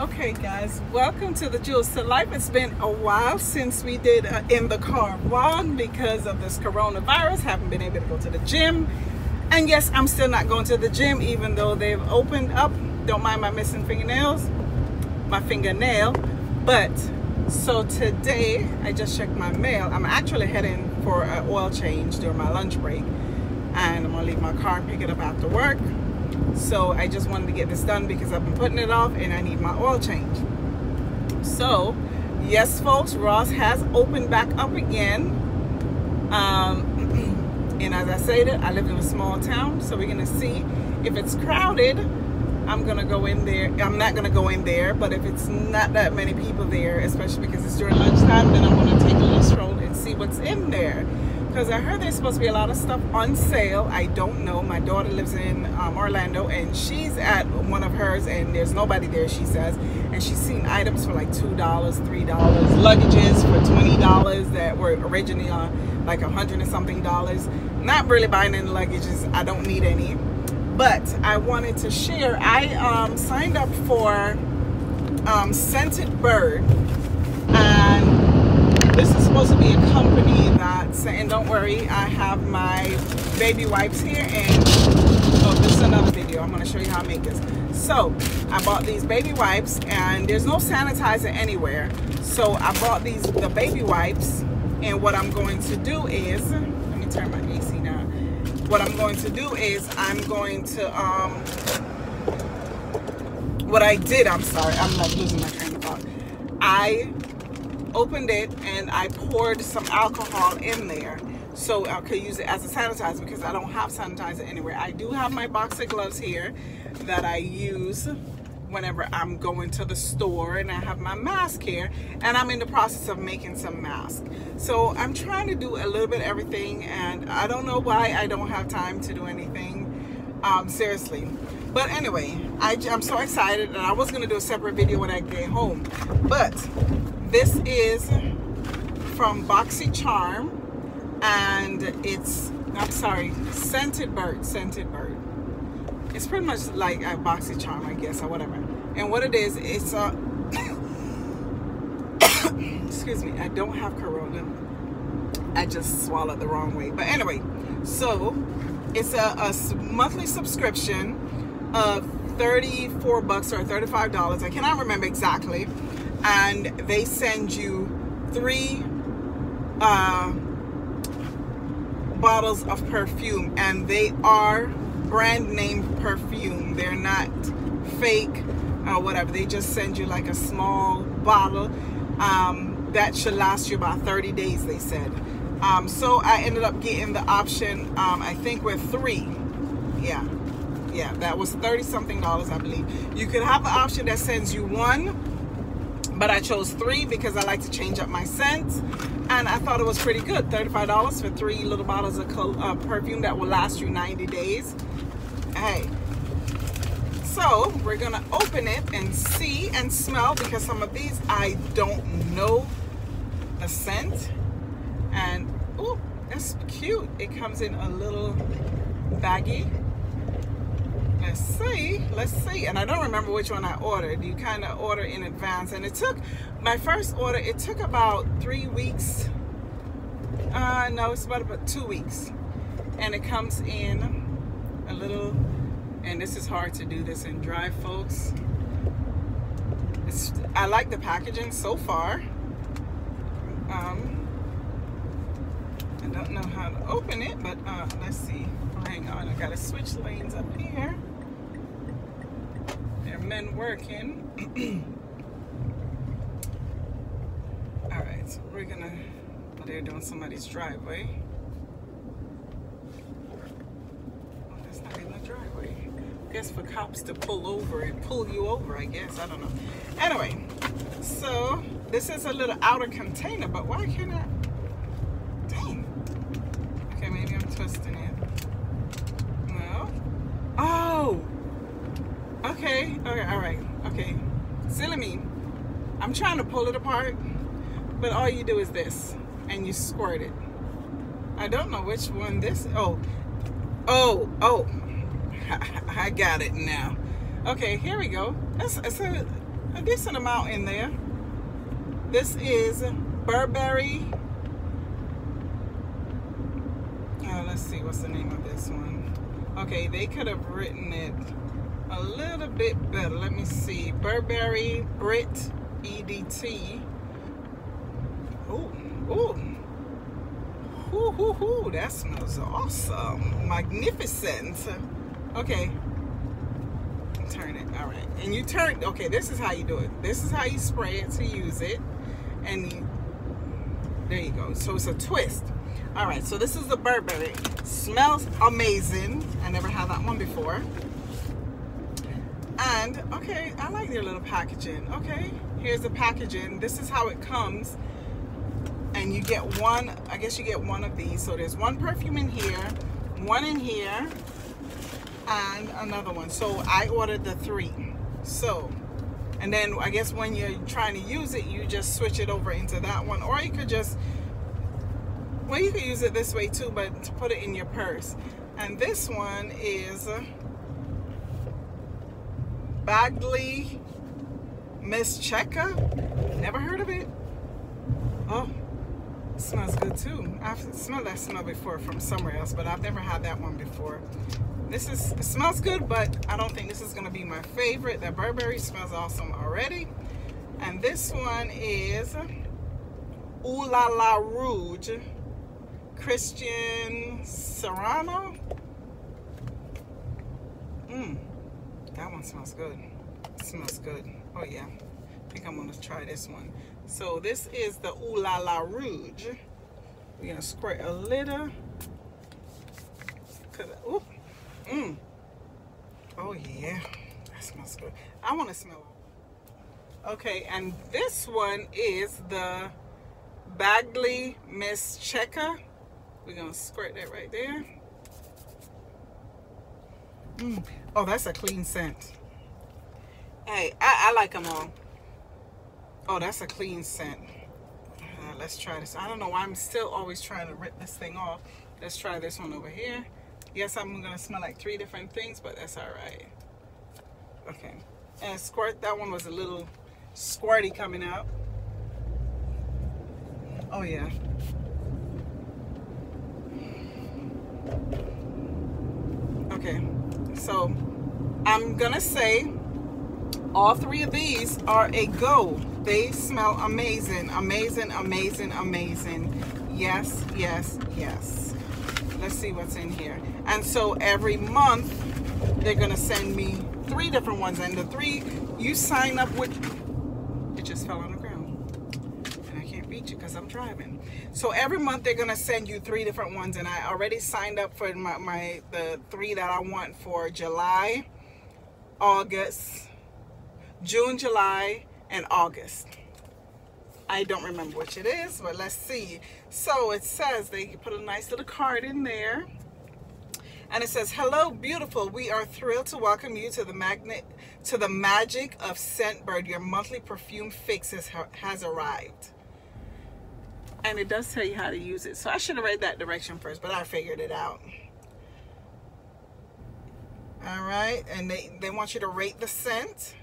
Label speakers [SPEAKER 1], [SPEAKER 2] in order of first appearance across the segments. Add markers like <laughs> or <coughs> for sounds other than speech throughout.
[SPEAKER 1] Okay, guys, welcome to the Julz to Life. It's been a while since we did a in the car vlog because of this coronavirus. Haven't been able to go to the gym. And yes, I'm still not going to the gym even though they've opened up. Don't mind my missing fingernails, my fingernail. But so today, I just checked my mail. I'm actually heading for an oil change during my lunch break. And I'm gonna leave my car and pick it up after work so I just wanted to get this done because I've been putting it off and I need my oil change. So, yes, folks, Ross has opened back up again. Um, <clears throat> and as I said, I live in a small town, so we're to see if it's crowded. I'm gonna go in there. I'm not gonna go in there, but if it's not that many people there, especially because it's during lunchtime, then I'm gonna take a little stroll and see what's in there because I heard there's supposed to be a lot of stuff on sale. I don't know. My daughter lives in um, Orlando and she's at one of hers and there's nobody there, she says. And she's seen items for like $2, $3, luggages for $20 that were originally on like a hundred and something dollars. Not really buying any luggages. I don't need any. But I wanted to share. I um, signed up for um, Scented Bird this is supposed to be a company that's and don't worry I have my baby wipes here and oh this is another video. I'm going to show you how I make this. So I bought these baby wipes and there's no sanitizer anywhere. So I bought these the baby wipes and what I'm going to do is let me turn my AC down. What I'm going to do is I'm going to um what I did I'm sorry I'm like losing my train of thought. I opened it and I poured some alcohol in there so I could use it as a sanitizer because I don't have sanitizer anywhere. I do have my box of gloves here that I use whenever I'm going to the store and I have my mask here and I'm in the process of making some masks. So I'm trying to do a little bit everything and I don't know why I don't have time to do anything um, seriously. But anyway, I, I'm so excited and I was going to do a separate video when I get home. But this is from BoxyCharm and it's, I'm sorry, Scented Bird, Scented Bird. It's pretty much like a BoxyCharm, I guess, or whatever. And what it is, it's a, <coughs> excuse me, I don't have Corona. I just swallowed the wrong way. But anyway, so it's a, a monthly subscription of 34 bucks or $35. I cannot remember exactly and they send you three uh, bottles of perfume and they are brand name perfume. They're not fake or whatever. They just send you like a small bottle um, that should last you about 30 days they said. Um, so I ended up getting the option um, I think with three. Yeah. Yeah that was 30 something dollars I believe. You could have the option that sends you one but I chose three because I like to change up my scents and I thought it was pretty good. $35 for three little bottles of uh, perfume that will last you 90 days. Hey. So we're gonna open it and see and smell because some of these I don't know the scent. And oh that's cute. It comes in a little baggie let's see let's see. And I don't remember which one I ordered. You kind of order in advance. And it took my first order it took about three weeks. Uh no it's about about two weeks. And it comes in a little and this is hard to do this in dry folks. It's, I like the packaging so far. Um I don't know how to open it but uh let's see. Hang on I gotta switch lanes up here men working. <clears throat> All right, so we're gonna, oh, they're doing somebody's driveway. Oh, that's not even a driveway. I guess for cops to pull over and pull you over, I guess, I don't know. Anyway, so this is a little outer container, but why can't I, dang. Okay, maybe I'm twisting it. No. Oh, Okay, okay, all right, okay. Silly me. I'm trying to pull it apart, but all you do is this, and you squirt it. I don't know which one this, oh, oh, oh, <laughs> I got it now. Okay, here we go. That's, that's a, a decent amount in there. This is Burberry. Uh, let's see, what's the name of this one? Okay, they could have written it a little bit better. Let me see. Burberry Brit EDT. Ooh, ooh. Ooh, ooh, ooh, that smells awesome. Magnificent. Okay. Turn it. All right. And you turn, okay, this is how you do it. This is how you spray it to use it. And you, there you go. So it's a twist. All right, so this is the Burberry. Smells amazing. I never had that one before. And, okay, I like their little packaging. Okay, here's the packaging. This is how it comes. And you get one I guess you get one of these. So there's one perfume in here one in here and another one. So I ordered the three. So and then I guess when you're trying to use it you just switch it over into that one. Or you could just well you could use it this way too but to put it in your purse. And this one is Bagley Miss Cheka never heard of it oh smells good too. I've smelled that smell before from somewhere else, but I've never had that one before. This is smells good, but I don't think this is gonna be my favorite. That Burberry smells awesome already. And this one is Ooh La La Rouge Christian Serrano. Mmm, that one smells good. It smells good. Oh yeah, I think I'm gonna try this one. So this is the Ooh La La Rouge. We're gonna squirt a little. Cause, ooh, mmm. Oh yeah, that smells good. I wanna smell. Okay, and this one is the Bagley Miss Cheka. We're gonna squirt that right there. Mm. Oh, that's a clean scent. Hey, I, I like them all. Oh, that's a clean scent. Uh, let's try this. I don't know why I'm still always trying to rip this thing off. Let's try this one over here. Yes, I'm gonna smell like three different things, but that's all right. Okay, and squirt, that one was a little squirty coming out. Oh yeah. Okay, so I'm gonna say all three of these are a go. They smell amazing amazing amazing amazing. Yes yes yes. Let's see what's in here. And so every month they're gonna send me three different ones. And the three you sign up with it just fell on the because I'm driving so every month they're gonna send you three different ones and I already signed up for my, my the three that I want for July August June July and August. I don't remember which it is, but let's see. So it says they put a nice little card in there. And it says, "Hello, beautiful. We are thrilled to welcome you to the magnet to the magic of Scentbird. Your monthly perfume fix has, has arrived." And it does tell you how to use it. So I should have read that direction first, but I figured it out. All right, and they, they want you to rate the scent.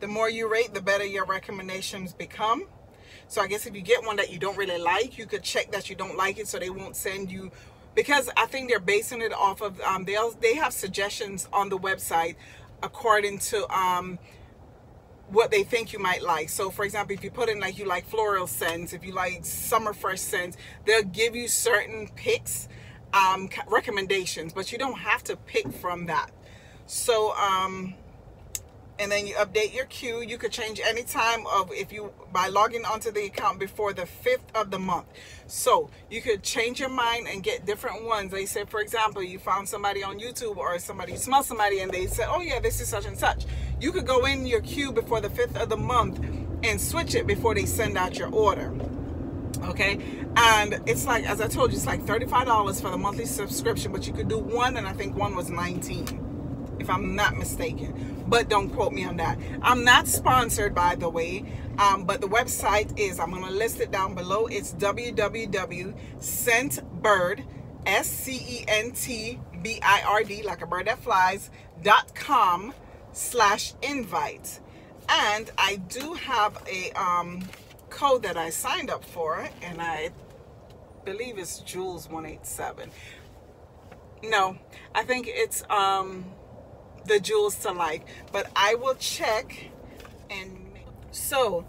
[SPEAKER 1] The more you rate, the better your recommendations become. So I guess if you get one that you don't really like, you could check that you don't like it so they won't send you because I think they're basing it off of um, they they have suggestions on the website according to um, what they think you might like. So for example, if you put in like you like floral scents, if you like summer fresh scents, they'll give you certain picks, um, recommendations, but you don't have to pick from that. So um, and then you update your queue. You could change any time of if you by logging onto the account before the 5th of the month. So you could change your mind and get different ones. They said, for example, you found somebody on YouTube or somebody you smell somebody and they said, oh yeah, this is such and such. You could go in your queue before the 5th of the month and switch it before they send out your order okay and it's like as i told you it's like $35 for the monthly subscription but you could do one and i think one was 19 if i'm not mistaken but don't quote me on that. I'm not sponsored, by the way, um, but the website is, I'm going to list it down below. It's www.scentbird, S-C-E-N-T-B-I-R-D, like a bird that flies, dot com slash invite. And I do have a um, code that I signed up for, and I believe it's Jules 187. No, I think it's um, the Julz to like, but I will check and so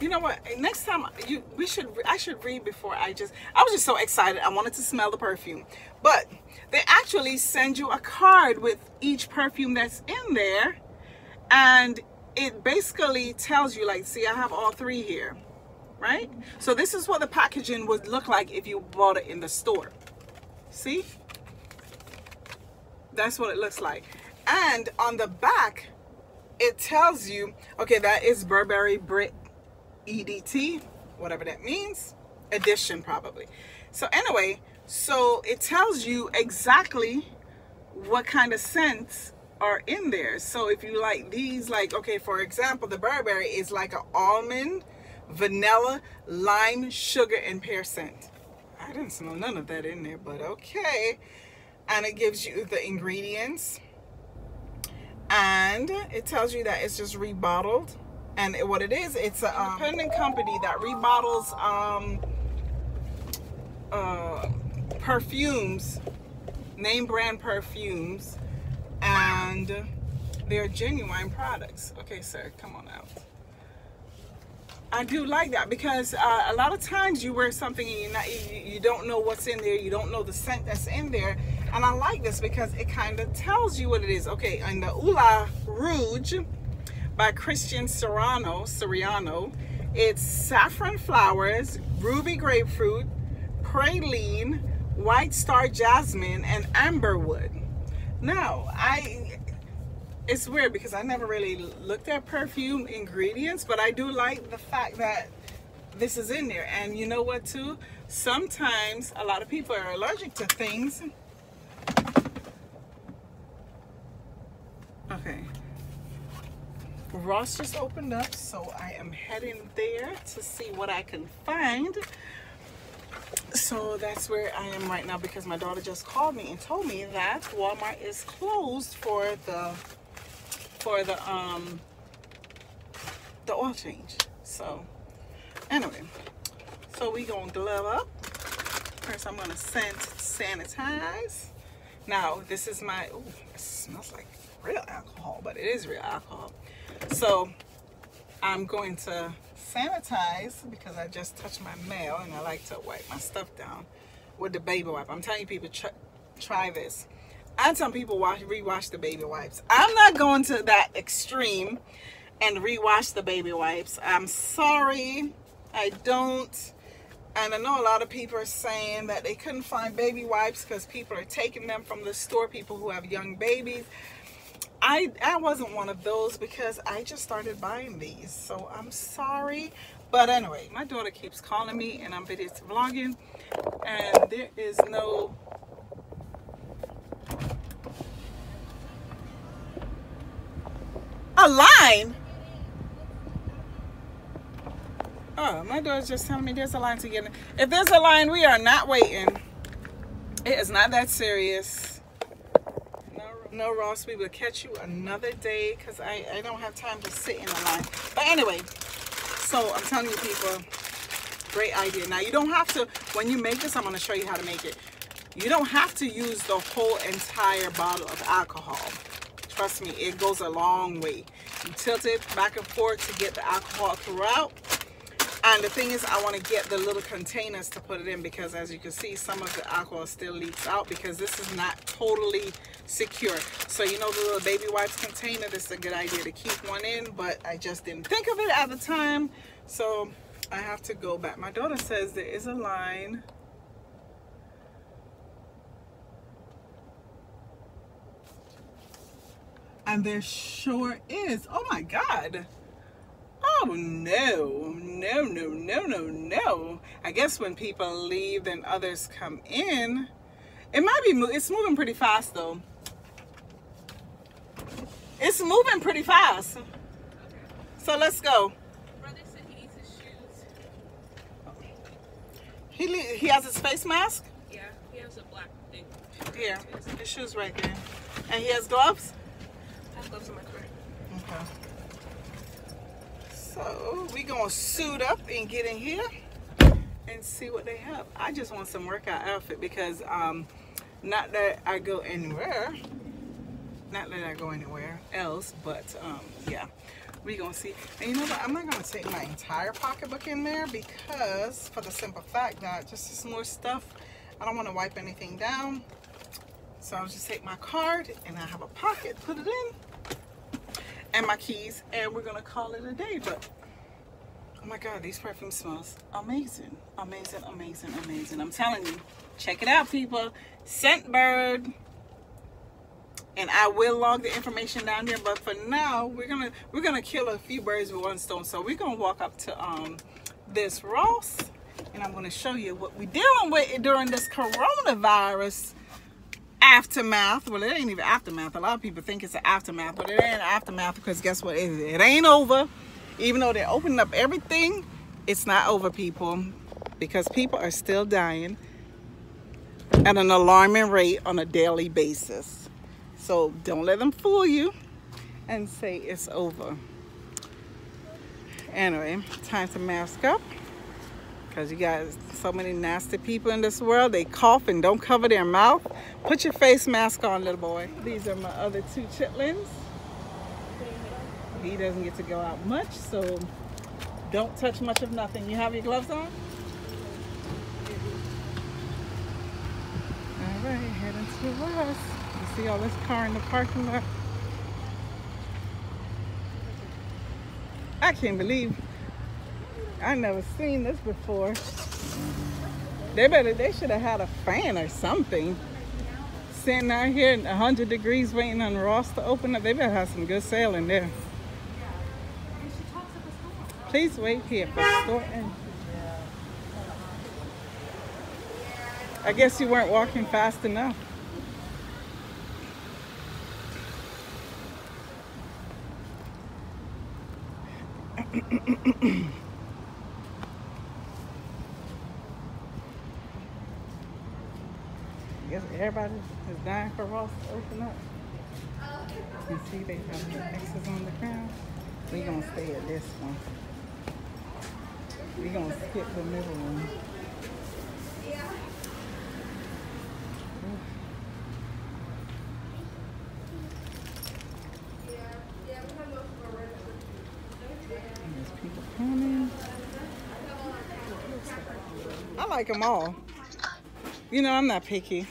[SPEAKER 1] you know what? Next time you we should i should read before i just i was just so excited. I wanted to smell the perfume. But they actually send you a card with each perfume that's in there. And it basically tells you like see i have all three here right? So this is what the packaging would look like if you bought it in the store. See? That's what it looks like. And on the back it tells you okay that is burberry brit edt whatever that means edition probably. So anyway so it tells you exactly what kind of scents are in there. So if you like these like okay for example the burberry is like an almond vanilla lime sugar and pear scent. I didn't smell none of that in there but okay. And it gives you the ingredients. And it tells you that it's just rebottled and what it is it's an um, independent company that rebottles um, uh, perfumes name brand perfumes and they're genuine products. Okay sir come on out. I do like that because uh, a lot of times you wear something and not, you, you don't know what's in there you don't know the scent that's in there. And I like this because it kind of tells you what it is. Okay, in the Oula Rouge by Christian Serrano, Siriano, it's saffron flowers, ruby grapefruit, praline, white star jasmine, and amberwood. Now, I it's weird because I never really looked at perfume ingredients, but I do like the fact that this is in there. And you know what too? Sometimes a lot of people are allergic to things Okay. Ross just opened up, so I am heading there to see what I can find. So that's where I am right now because my daughter just called me and told me that Walmart is closed for the for the um the oil change. So anyway, so we gonna glove up. First I'm gonna scent sanitize. Now this is my oh it smells like real alcohol, but it is real alcohol. So I'm going to sanitize because I just touched my mail and I like to wipe my stuff down with the baby wipe. I'm telling you people, try, try this. I tell people wash, rewash the baby wipes. I'm not going to that extreme and rewash the baby wipes. I'm sorry. I don't. And I know a lot of people are saying that they couldn't find baby wipes because people are taking them from the store, people who have young babies. I, I wasn't one of those because I just started buying these. So I'm sorry. But anyway, my daughter keeps calling me and I'm video vlogging. And there is no... A line? Oh, my daughter's just telling me there's a line to get in. If there's a line, we are not waiting. It is not that serious no Ross we will catch you another day because I, I don't have time to sit in a line. But anyway so I'm telling you people great idea. Now you don't have to when you make this I'm going to show you how to make it. You don't have to use the whole entire bottle of alcohol. Trust me it goes a long way. You tilt it back and forth to get the alcohol throughout and the thing is, I want to get the little containers to put it in because as you can see, some of the alcohol still leaks out because this is not totally secure. So you know the little baby wipes container, this is a good idea to keep one in, but I just didn't think of it at the time. So I have to go back. My daughter says there is a line and there sure is. Oh my God. Oh no, no, no, no, no, no. I guess when people leave then others come in. It might be, it's moving pretty fast though. It's moving pretty fast. So let's go. He, he has his face mask?
[SPEAKER 2] Yeah, he has a black thing.
[SPEAKER 1] Here, his shoes right there. And he has gloves?
[SPEAKER 2] I have gloves in my car.
[SPEAKER 1] Okay. So we gonna suit up and get in here and see what they have. I just want some workout outfit because um, not that I go anywhere, not that I go anywhere else, but um, yeah, we gonna see. And you know what? I'm not gonna take my entire pocketbook in there because for the simple fact that just some more stuff. I don't want to wipe anything down. So I'll just take my card and I have a pocket, put it in, and my keys, and we're gonna call it a day. But oh my God, these perfume smells amazing, amazing, amazing, amazing. I'm telling you, check it out, people. Scentbird. And I will log the information down there, but for now, we're gonna we're gonna kill a few birds with one stone. So we're gonna walk up to um this Ross, and I'm gonna show you what we're dealing with during this coronavirus aftermath. Well, it ain't even aftermath. A lot of people think it's an aftermath, but it ain't aftermath because guess what? It, it ain't over. Even though they're opening up everything, it's not over, people, because people are still dying at an alarming rate on a daily basis. So don't let them fool you and say it's over. Anyway, time to mask up because you got so many nasty people in this world. They cough and don't cover their mouth. Put your face mask on, little boy. These are my other two chitlins. He doesn't get to go out much, so don't touch much of nothing. You have your gloves on? All right, heading to the west. You see all this car in the parking lot? I can't believe I never seen this before. They better, they should have had a fan or something. Sitting out here in 100 degrees waiting on Ross to open up. They better have some good sale in there. Please wait here for store. I guess you weren't walking fast enough. <clears throat> I guess everybody is dying for Ross to open up. You see they have the X's on the ground. we gonna stay at this one. we gonna skip the middle one. I like them all. You know, I'm not picky.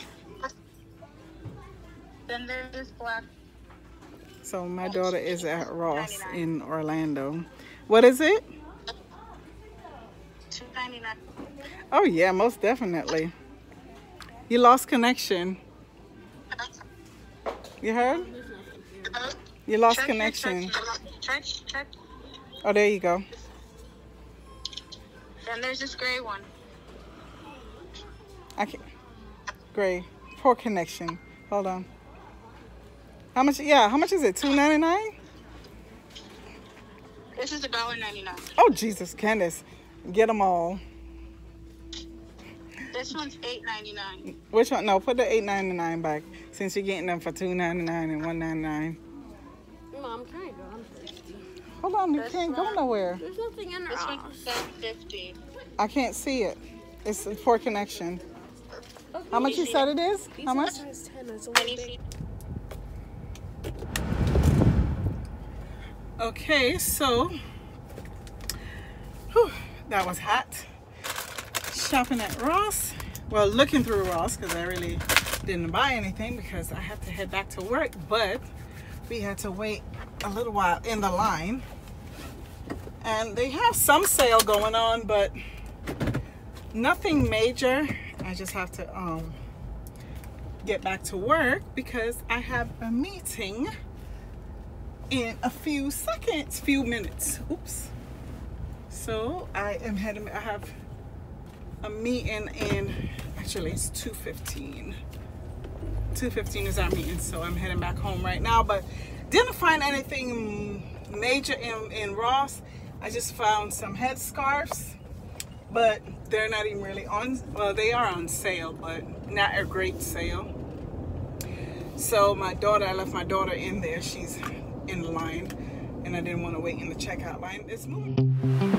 [SPEAKER 3] This black.
[SPEAKER 1] So my daughter is at Ross in Orlando. What is it?
[SPEAKER 3] Two ninety nine.
[SPEAKER 1] Oh yeah, most definitely. You lost connection. You heard? You lost connection.
[SPEAKER 3] Check, check.
[SPEAKER 1] Oh, there you go.
[SPEAKER 3] Then there's this gray one.
[SPEAKER 1] I can Gray. Poor connection. Hold on. How much? Yeah, how much is it? Two ninety nine.
[SPEAKER 3] This is a dollar ninety nine.
[SPEAKER 1] Oh Jesus, Candace, get them all.
[SPEAKER 3] This one's eight ninety nine.
[SPEAKER 1] Which one? No, put the eight ninety nine back since you're getting them for two ninety nine and one ninety nine.
[SPEAKER 2] Mom, can I go? I'm thirsty.
[SPEAKER 1] Hold on, you
[SPEAKER 3] This
[SPEAKER 1] can't go nowhere.
[SPEAKER 2] There's nothing in there.
[SPEAKER 3] This
[SPEAKER 2] Ross.
[SPEAKER 3] one's seven fifty.
[SPEAKER 1] I can't see it. It's a poor connection. How much you said it is?
[SPEAKER 2] These
[SPEAKER 1] How
[SPEAKER 2] are
[SPEAKER 1] much? Okay, so whew, that was hot. Shopping at Ross. Well, looking through Ross because I really didn't buy anything because I had to head back to work. But we had to wait a little while in the line, and they have some sale going on, but nothing major. I just have to um, get back to work because I have a meeting in a few seconds, few minutes. Oops. So I am heading. I have a meeting in. Actually, it's two fifteen. Two fifteen is our meeting, so I'm heading back home right now. But didn't find anything major in in Ross. I just found some headscarves, but they're not even really on. Well, they are on sale, but not a great sale. So my daughter, I left my daughter in there. She's in line. and I didn't want to wait in the checkout line. It's moving.